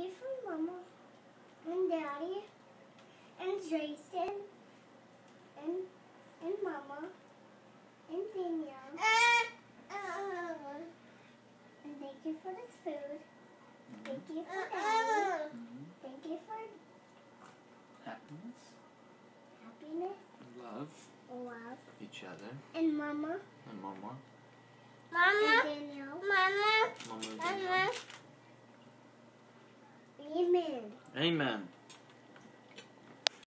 you for Mama. And Daddy. And Jason. And and Mama. And Danielle. Uh, uh. And thank you for this food. Thank you for Daddy. Thank you for Happiness, happiness, love, love, each other, and Mama. And Mama. and Danielle. Mama? And Danielle. Amen. Amen.